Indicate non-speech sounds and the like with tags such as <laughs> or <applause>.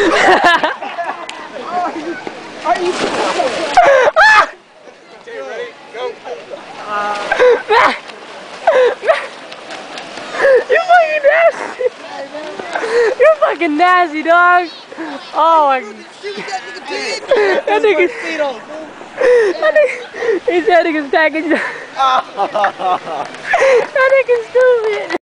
Are you? are Okay, ready? Go. Uh you fucking nasty. You're fucking nasty, dog. Oh my. god. that nigga did? <laughs> That nigga's. Feet. <laughs> That nigga's package. that nigga's stupid.